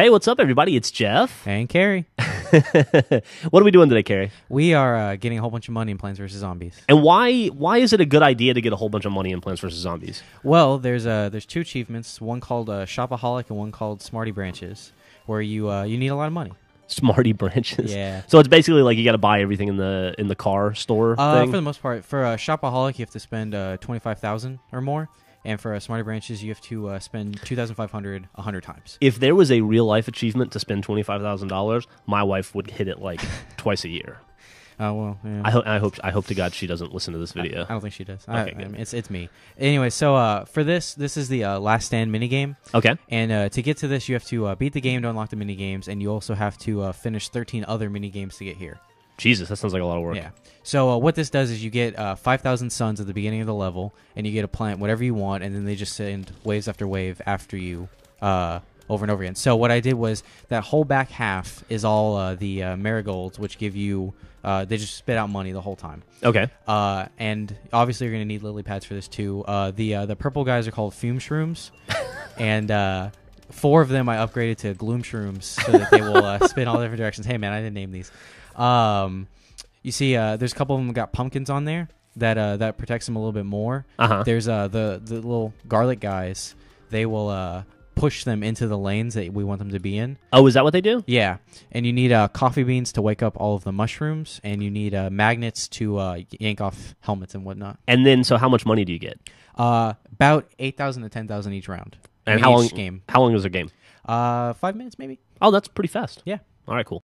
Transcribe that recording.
Hey, what's up, everybody? It's Jeff. And Carrie, what are we doing today, Carrie? we are uh, getting a whole bunch of money in Plants vs Zombies. And why why is it a good idea to get a whole bunch of money in Plants vs Zombies? Well, there's uh, there's two achievements, one called uh, Shopaholic and one called Smarty Branches, where you uh, you need a lot of money. Smarty branches. Yeah. So it's basically like you got to buy everything in the in the car store Uh, for the most part, for uh, Shopaholic, you have to spend uh, twenty five thousand or more, and for uh, Smarty Branches, you have to uh, spend two thousand five hundred a hundred times. if there was a real life achievement to spend twenty five thousand dollars, my wife would hit it like twice a year. Oh well, yeah. I, ho- I hope I hope to God she doesn't listen to this video. I don't think she does. Okay, I it's it's me. Anyway, so uh, for this, this is the uh, Last Stand mini game. okay. And uh, to get to this, you have to uh, beat the game to unlock the mini games, and you also have to uh, finish 13 other mini games to get here. Jesus, that sounds like a lot of work. Yeah. So uh, what this does is you get uh, 5,000 suns at the beginning of the level, and you get to plant whatever you want, and then they just send waves after wave after you uh, over and over again. So what I did was that whole back half is all uh, the uh, marigolds, which give you uh, they just spit out money the whole time. Okay. Uh, and obviously you're gonna need lily pads for this too. Uh, the uh, the purple guys are called fume shrooms, and uh, four of them I upgraded to gloom shrooms so that they will uh, spin all different directions. Hey man, I didn't name these. Um, you see, uh, there's a couple of them got pumpkins on there that uh, that protects them a little bit more. Uh huh. There's uh, the the little garlic guys. They will uh, push them into the lanes that we want them to be in. Oh, is that what they do? Yeah, and you need uh, coffee beans to wake up all of the mushrooms, and you need uh, magnets to uh, yank off helmets and whatnot. And then, so how much money do you get? Uh, about eight thousand to ten thousand each round. And how long? game? How long is a game? Uh, five minutes maybe. Oh, that's pretty fast. Yeah. All right, cool.